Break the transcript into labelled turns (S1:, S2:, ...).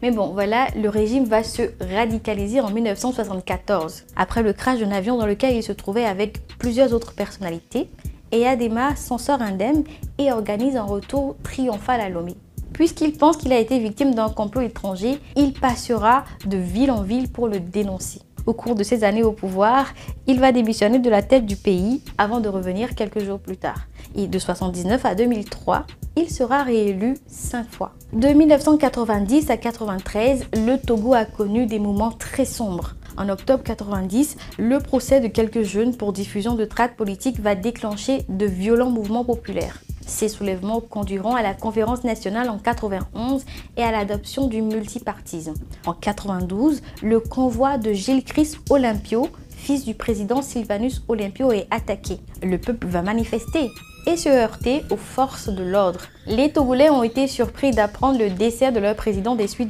S1: Mais bon, voilà, le régime va se radicaliser en 1974, après le crash d'un avion dans lequel il se trouvait avec plusieurs autres personnalités. Et Adema s'en sort indemne et organise un retour triomphal à Lomé. Puisqu'il pense qu'il a été victime d'un complot étranger, il passera de ville en ville pour le dénoncer. Au cours de ses années au pouvoir, il va démissionner de la tête du pays avant de revenir quelques jours plus tard. Et de 1979 à 2003, il sera réélu cinq fois. De 1990 à 93, le Togo a connu des moments très sombres. En octobre 90, le procès de quelques jeunes pour diffusion de tracts politiques va déclencher de violents mouvements populaires. Ces soulèvements conduiront à la conférence nationale en 91 et à l'adoption du multipartisme. En 92, le convoi de Gilles Chris Olympio, fils du président Sylvanus Olympio, est attaqué. Le peuple va manifester et se heurter aux forces de l'ordre. Les Togolais ont été surpris d'apprendre le décès de leur président des suites